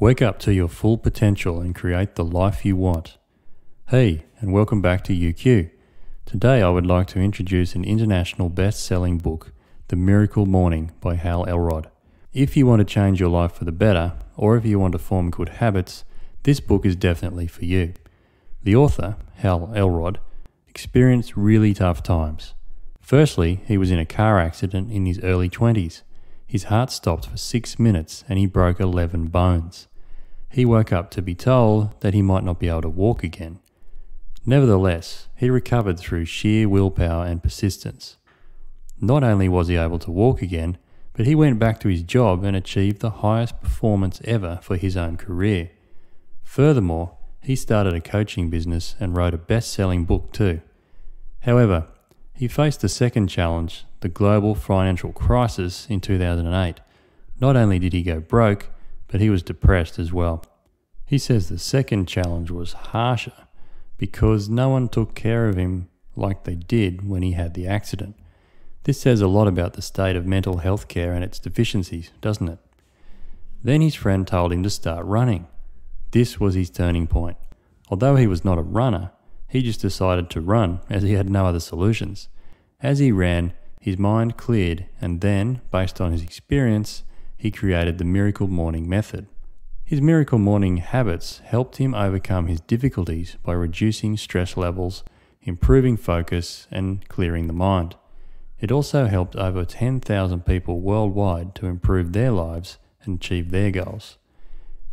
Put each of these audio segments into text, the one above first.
Wake up to your full potential and create the life you want. Hey, and welcome back to YouQ. Today I would like to introduce an international best selling book, The Miracle Morning by Hal Elrod. If you want to change your life for the better, or if you want to form good habits, this book is definitely for you. The author, Hal Elrod, experienced really tough times. Firstly, he was in a car accident in his early 20s. His heart stopped for six minutes and he broke 11 bones. He woke up to be told that he might not be able to walk again. Nevertheless, he recovered through sheer willpower and persistence. Not only was he able to walk again, but he went back to his job and achieved the highest performance ever for his own career. Furthermore, he started a coaching business and wrote a best selling book too. However, he faced a second challenge, the global financial crisis in 2008. Not only did he go broke, but he was depressed as well. He says the second challenge was harsher because no one took care of him like they did when he had the accident. This says a lot about the state of mental health care and its deficiencies, doesn't it? Then his friend told him to start running. This was his turning point. Although he was not a runner, he just decided to run as he had no other solutions. As he ran, his mind cleared, and then, based on his experience, he created the Miracle Morning Method. His Miracle Morning habits helped him overcome his difficulties by reducing stress levels, improving focus, and clearing the mind. It also helped over 10,000 people worldwide to improve their lives and achieve their goals.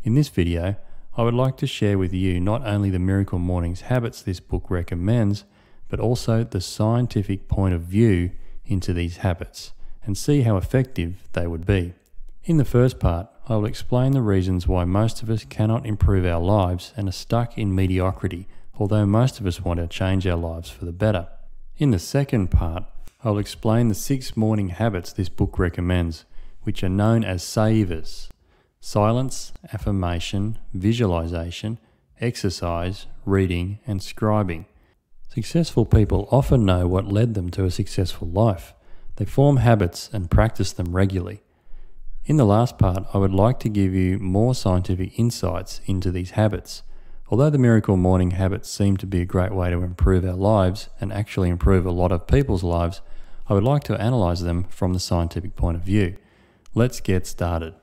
In this video, I would like to share with you not only the Miracle Mornings habits this book recommends, but also the scientific point of view into these habits and see how effective they would be. In the first part, I will explain the reasons why most of us cannot improve our lives and are stuck in mediocrity, although most of us want to change our lives for the better. In the second part, I'll explain the six morning habits this book recommends, which are known as savers silence, affirmation, visualization, exercise, reading, and scribing. Successful people often know what led them to a successful life. They form habits and practice them regularly. In the last part, I would like to give you more scientific insights into these habits. Although the miracle morning habits seem to be a great way to improve our lives and actually improve a lot of people's lives, I would like to analyze them from the scientific point of view. Let's get started.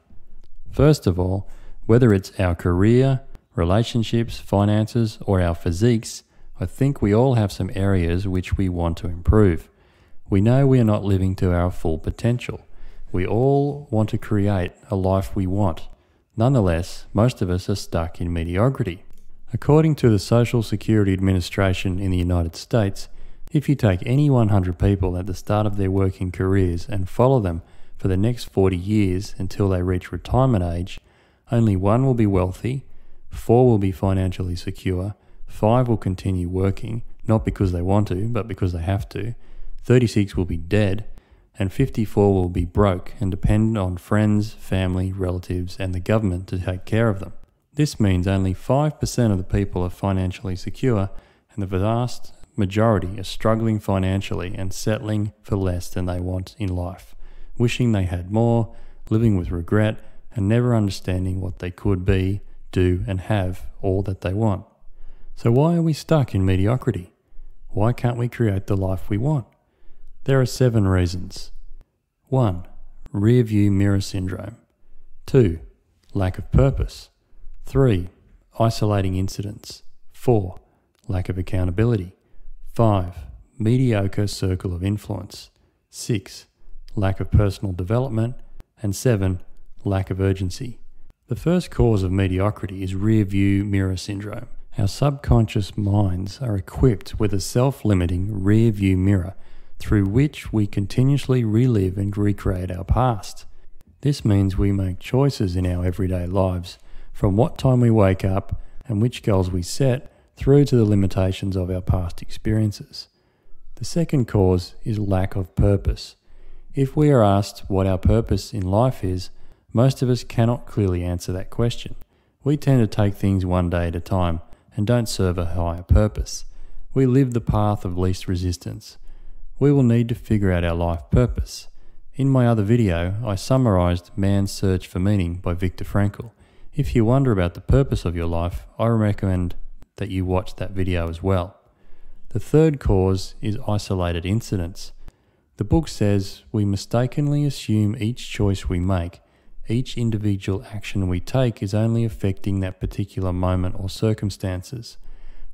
First of all, whether it's our career, relationships, finances, or our physiques, I think we all have some areas which we want to improve. We know we are not living to our full potential. We all want to create a life we want. Nonetheless, most of us are stuck in mediocrity. According to the Social Security Administration in the United States, if you take any 100 people at the start of their working careers and follow them for the next 40 years until they reach retirement age, only one will be wealthy, four will be financially secure, Five will continue working, not because they want to, but because they have to. 36 will be dead, and 54 will be broke and depend on friends, family, relatives, and the government to take care of them. This means only 5% of the people are financially secure, and the vast majority are struggling financially and settling for less than they want in life, wishing they had more, living with regret, and never understanding what they could be, do, and have all that they want. So, why are we stuck in mediocrity? Why can't we create the life we want? There are seven reasons. 1. Rear view mirror syndrome. 2. Lack of purpose. 3. Isolating incidents. 4. Lack of accountability. 5. Mediocre circle of influence. 6. Lack of personal development. And 7. Lack of urgency. The first cause of mediocrity is rear view mirror syndrome. Our subconscious minds are equipped with a self limiting rear view mirror through which we continuously relive and recreate our past. This means we make choices in our everyday lives from what time we wake up and which goals we set through to the limitations of our past experiences. The second cause is lack of purpose. If we are asked what our purpose in life is, most of us cannot clearly answer that question. We tend to take things one day at a time and don't serve a higher purpose. We live the path of least resistance. We will need to figure out our life purpose. In my other video, I summarized Man's Search for Meaning by Viktor Frankl. If you wonder about the purpose of your life, I recommend that you watch that video as well. The third cause is isolated incidents. The book says we mistakenly assume each choice we make, each individual action we take is only affecting that particular moment or circumstances.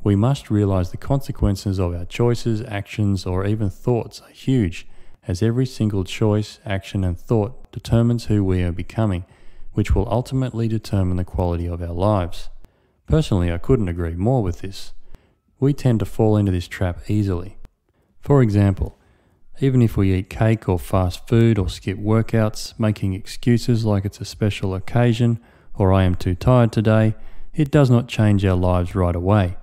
We must realize the consequences of our choices, actions, or even thoughts are huge, as every single choice, action, and thought determines who we are becoming, which will ultimately determine the quality of our lives. Personally, I couldn't agree more with this. We tend to fall into this trap easily. For example, even if we eat cake or fast food or skip workouts, making excuses like it's a special occasion or I am too tired today, it does not change our lives right away.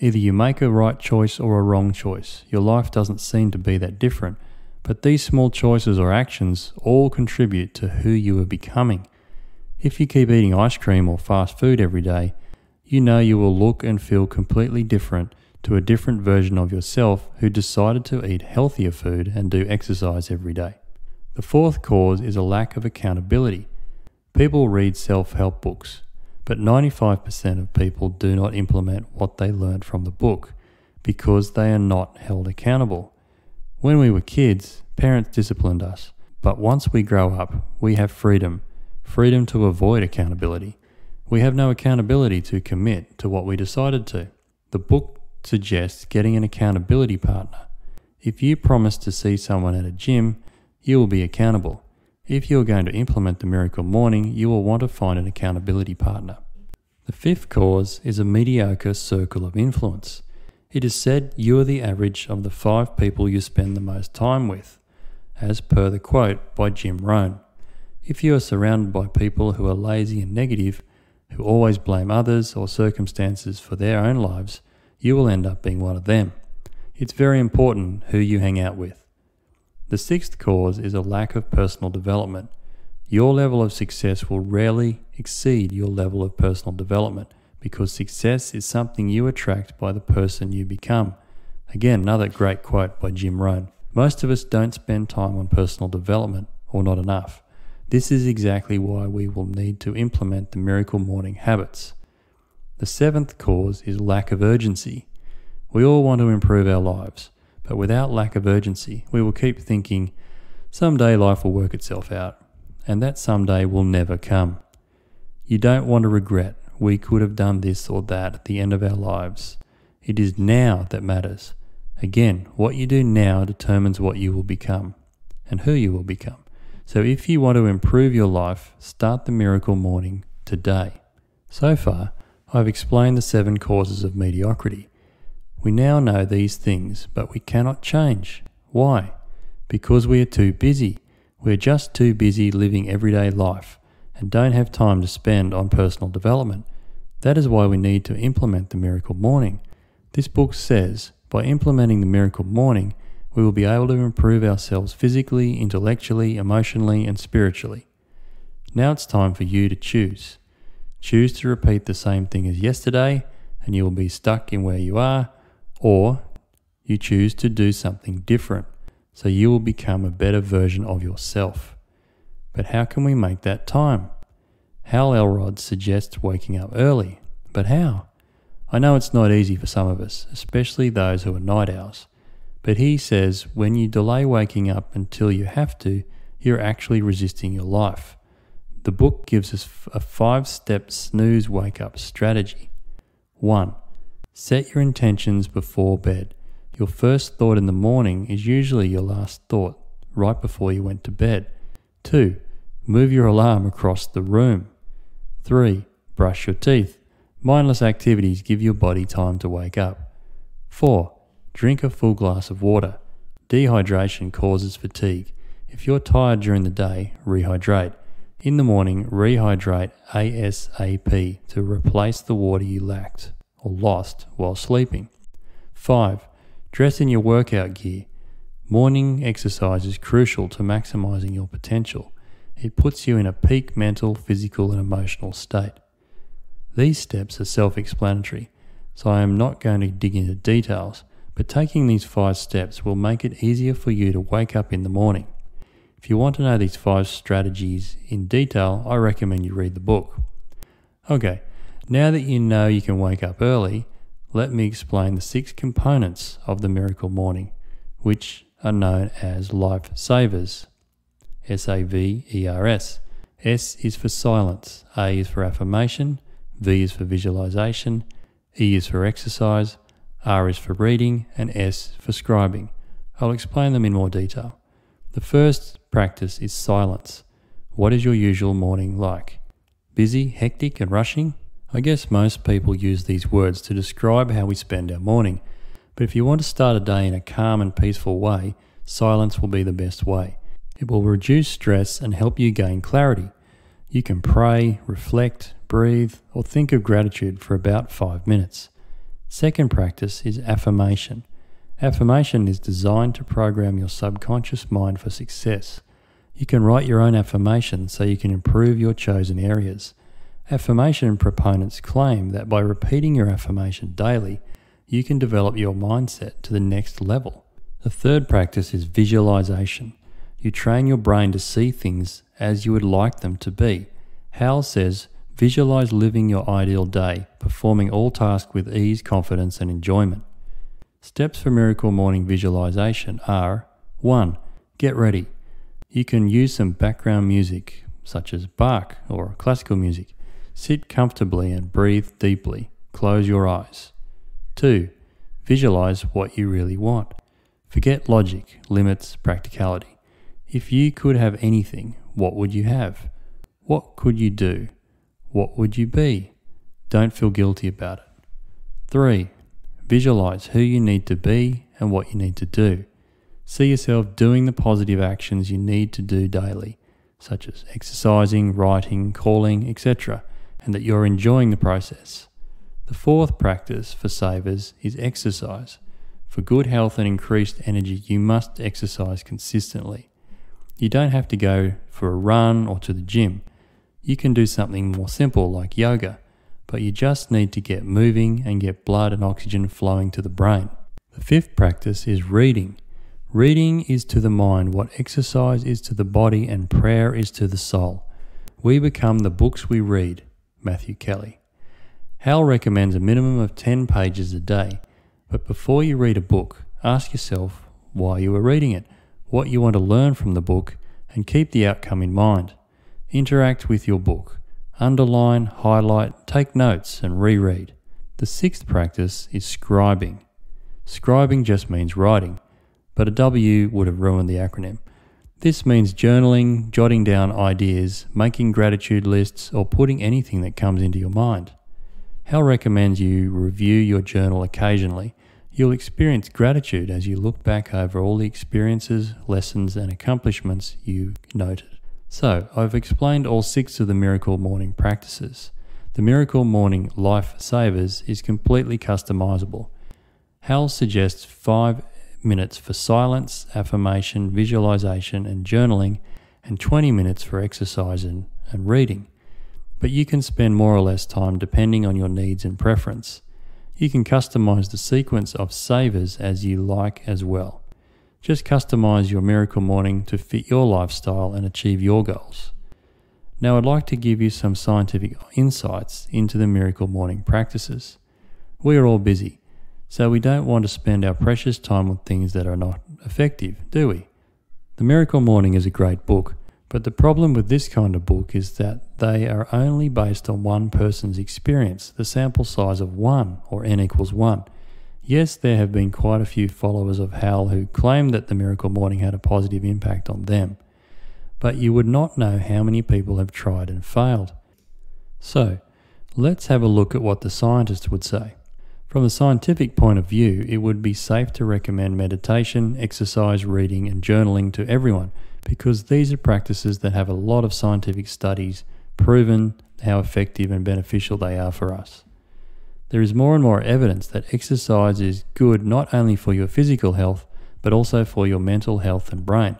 Either you make a right choice or a wrong choice. Your life doesn't seem to be that different, but these small choices or actions all contribute to who you are becoming. If you keep eating ice cream or fast food every day, you know you will look and feel completely different to a different version of yourself who decided to eat healthier food and do exercise every day. The fourth cause is a lack of accountability. People read self help books, but 95% of people do not implement what they learned from the book because they are not held accountable. When we were kids, parents disciplined us, but once we grow up, we have freedom freedom to avoid accountability. We have no accountability to commit to what we decided to. The book suggests getting an accountability partner. If you promise to see someone at a gym, you will be accountable. If you are going to implement the miracle morning, you will want to find an accountability partner. The fifth cause is a mediocre circle of influence. It is said you are the average of the five people you spend the most time with, as per the quote by Jim Rohn. If you are surrounded by people who are lazy and negative, who always blame others or circumstances for their own lives, you will end up being one of them. It's very important who you hang out with. The sixth cause is a lack of personal development. Your level of success will rarely exceed your level of personal development because success is something you attract by the person you become. Again, another great quote by Jim Rohn. Most of us don't spend time on personal development, or not enough. This is exactly why we will need to implement the miracle morning habits. The seventh cause is lack of urgency. We all want to improve our lives, but without lack of urgency, we will keep thinking, someday life will work itself out, and that someday will never come. You don't want to regret, we could have done this or that at the end of our lives. It is now that matters. Again, what you do now determines what you will become and who you will become. So if you want to improve your life, start the miracle morning today. So far, I've explained the seven causes of mediocrity. We now know these things, but we cannot change. Why? Because we are too busy. We're just too busy living everyday life and don't have time to spend on personal development. That is why we need to implement the miracle morning. This book says by implementing the miracle morning, we will be able to improve ourselves physically, intellectually, emotionally, and spiritually. Now it's time for you to choose. Choose to repeat the same thing as yesterday and you will be stuck in where you are, or you choose to do something different so you will become a better version of yourself. But how can we make that time? Hal Elrod suggests waking up early, but how? I know it's not easy for some of us, especially those who are night owls, but he says when you delay waking up until you have to, you're actually resisting your life. The book gives us a five step snooze wake up strategy. 1. Set your intentions before bed. Your first thought in the morning is usually your last thought, right before you went to bed. 2. Move your alarm across the room. 3. Brush your teeth. Mindless activities give your body time to wake up. 4. Drink a full glass of water. Dehydration causes fatigue. If you're tired during the day, rehydrate. In the morning, rehydrate ASAP to replace the water you lacked or lost while sleeping. 5. Dress in your workout gear. Morning exercise is crucial to maximizing your potential. It puts you in a peak mental, physical, and emotional state. These steps are self explanatory, so I am not going to dig into details, but taking these five steps will make it easier for you to wake up in the morning. If you want to know these five strategies in detail, I recommend you read the book. Okay, now that you know you can wake up early, let me explain the six components of the miracle morning, which are known as life savers. S A V E R S. S is for silence, A is for affirmation, V is for visualization, E is for exercise, R is for reading, and S for scribing. I'll explain them in more detail. The first practice is silence. What is your usual morning like? Busy, hectic, and rushing? I guess most people use these words to describe how we spend our morning. But if you want to start a day in a calm and peaceful way, silence will be the best way. It will reduce stress and help you gain clarity. You can pray, reflect, breathe, or think of gratitude for about five minutes. Second practice is affirmation. Affirmation is designed to program your subconscious mind for success. You can write your own affirmations so you can improve your chosen areas. Affirmation proponents claim that by repeating your affirmation daily, you can develop your mindset to the next level. The third practice is visualization. You train your brain to see things as you would like them to be. Hal says, visualize living your ideal day, performing all tasks with ease, confidence, and enjoyment. Steps for Miracle Morning Visualization are 1. Get ready. You can use some background music, such as Bach or classical music. Sit comfortably and breathe deeply. Close your eyes. 2. Visualize what you really want. Forget logic, limits, practicality. If you could have anything, what would you have? What could you do? What would you be? Don't feel guilty about it. 3. Visualize who you need to be and what you need to do. See yourself doing the positive actions you need to do daily, such as exercising, writing, calling, etc., and that you're enjoying the process. The fourth practice for savers is exercise. For good health and increased energy, you must exercise consistently. You don't have to go for a run or to the gym. You can do something more simple like yoga, but you just need to get moving and get blood and oxygen flowing to the brain. The fifth practice is reading. Reading is to the mind what exercise is to the body and prayer is to the soul. We become the books we read. Matthew Kelly. Hal recommends a minimum of 10 pages a day, but before you read a book, ask yourself why you are reading it what you want to learn from the book, and keep the outcome in mind. Interact with your book. Underline, highlight, take notes, and reread. The sixth practice is scribing. Scribing just means writing, but a W would have ruined the acronym. This means journaling, jotting down ideas, making gratitude lists, or putting anything that comes into your mind. Hal recommends you review your journal occasionally You'll experience gratitude as you look back over all the experiences, lessons, and accomplishments you noted. So, I've explained all six of the Miracle Morning practices. The Miracle Morning Life Savers is completely customizable. Hal suggests five minutes for silence, affirmation, visualization, and journaling, and 20 minutes for exercise and, and reading. But you can spend more or less time depending on your needs and preference. You can customize the sequence of savers as you like as well. Just customize your miracle morning to fit your lifestyle and achieve your goals. Now, I'd like to give you some scientific insights into the miracle morning practices. We are all busy, so we don't want to spend our precious time on things that are not effective, do we? The Miracle Morning is a great book but the problem with this kind of book is that they are only based on one person's experience, the sample size of one, or n equals 1. Yes, there have been quite a few followers of Hal who claim that the Miracle Morning had a positive impact on them, but you would not know how many people have tried and failed. So, let's have a look at what the scientists would say. From the scientific point of view, it would be safe to recommend meditation, exercise, reading, and journaling to everyone because these are practices that have a lot of scientific studies proven how effective and beneficial they are for us. There is more and more evidence that exercise is good not only for your physical health, but also for your mental health and brain.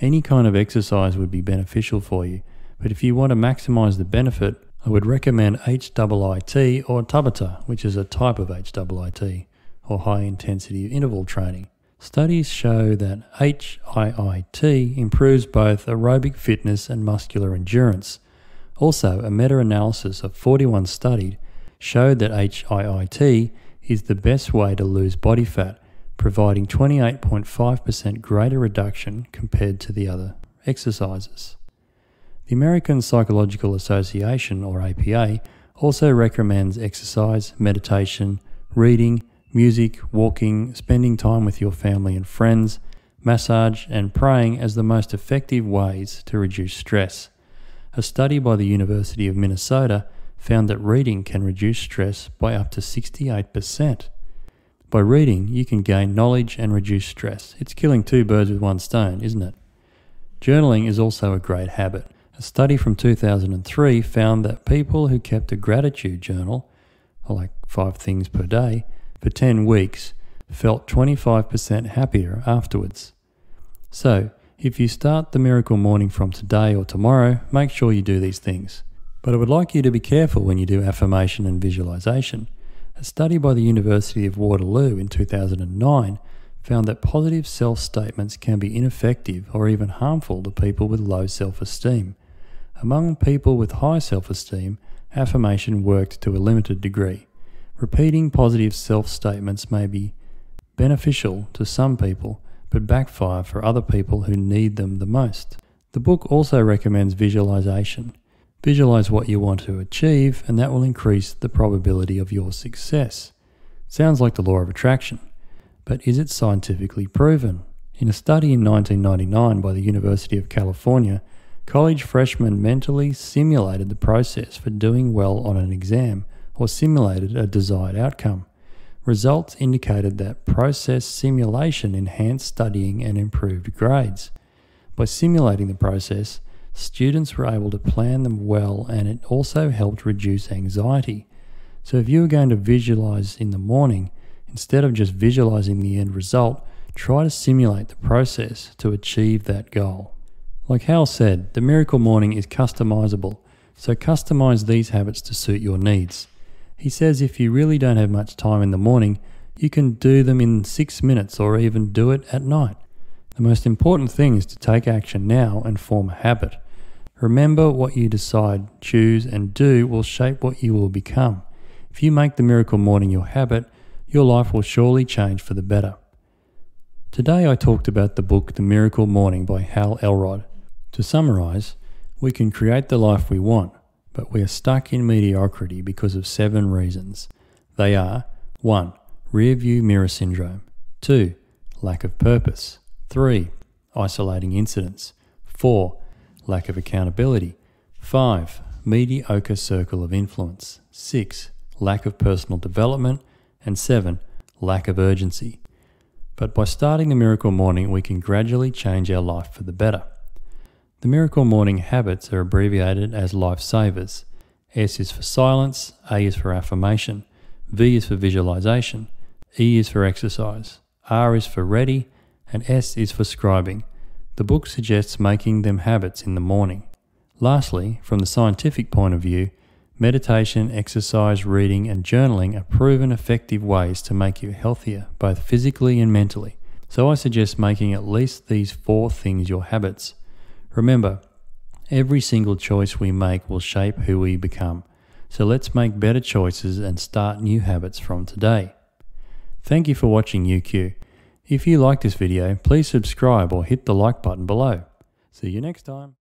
Any kind of exercise would be beneficial for you, but if you want to maximize the benefit, I would recommend HIIT or Tabata, which is a type of HIIT or high intensity interval training. Studies show that HIIT improves both aerobic fitness and muscular endurance. Also, a meta analysis of 41 studied showed that HIIT is the best way to lose body fat, providing 28.5% greater reduction compared to the other exercises. The American Psychological Association, or APA, also recommends exercise, meditation, reading, music, walking, spending time with your family and friends, massage, and praying as the most effective ways to reduce stress. A study by the University of Minnesota found that reading can reduce stress by up to 68%. By reading, you can gain knowledge and reduce stress. It's killing two birds with one stone, isn't it? Journaling is also a great habit. A study from 2003 found that people who kept a gratitude journal, like five things per day, for 10 weeks felt 25% happier afterwards. So, if you start the miracle morning from today or tomorrow, make sure you do these things. But I would like you to be careful when you do affirmation and visualization. A study by the University of Waterloo in 2009 found that positive self statements can be ineffective or even harmful to people with low self esteem. Among people with high self esteem, affirmation worked to a limited degree. Repeating positive self statements may be beneficial to some people, but backfire for other people who need them the most. The book also recommends visualization. Visualize what you want to achieve, and that will increase the probability of your success. Sounds like the law of attraction, but is it scientifically proven? In a study in 1999 by the University of California, college freshmen mentally simulated the process for doing well on an exam or simulated a desired outcome. Results indicated that process simulation enhanced studying and improved grades. By simulating the process, students were able to plan them well and it also helped reduce anxiety. So, if you are going to visualize in the morning, instead of just visualizing the end result, try to simulate the process to achieve that goal. Like Hal said, the miracle morning is customizable, so customize these habits to suit your needs. He says if you really don't have much time in the morning, you can do them in six minutes or even do it at night. The most important thing is to take action now and form a habit. Remember what you decide, choose, and do will shape what you will become. If you make the miracle morning your habit, your life will surely change for the better. Today I talked about the book The Miracle Morning by Hal Elrod. To summarize, we can create the life we want but we are stuck in mediocrity because of seven reasons. They are 1. Rearview mirror syndrome, 2. Lack of purpose, 3. Isolating incidents, 4. Lack of accountability, 5. Mediocre circle of influence, 6. Lack of personal development, and 7. Lack of urgency. But by starting the miracle morning, we can gradually change our life for the better. The Miracle Morning habits are abbreviated as lifesavers. S is for silence, A is for affirmation, V is for visualization, E is for exercise, R is for ready, and S is for scribing. The book suggests making them habits in the morning. Lastly, from the scientific point of view, meditation, exercise, reading, and journaling are proven effective ways to make you healthier, both physically and mentally. So I suggest making at least these four things your habits. Remember, every single choice we make will shape who we become. So let's make better choices and start new habits from today. Thank you for watching YouQ. If you like this video, please subscribe or hit the like button below. See you next time.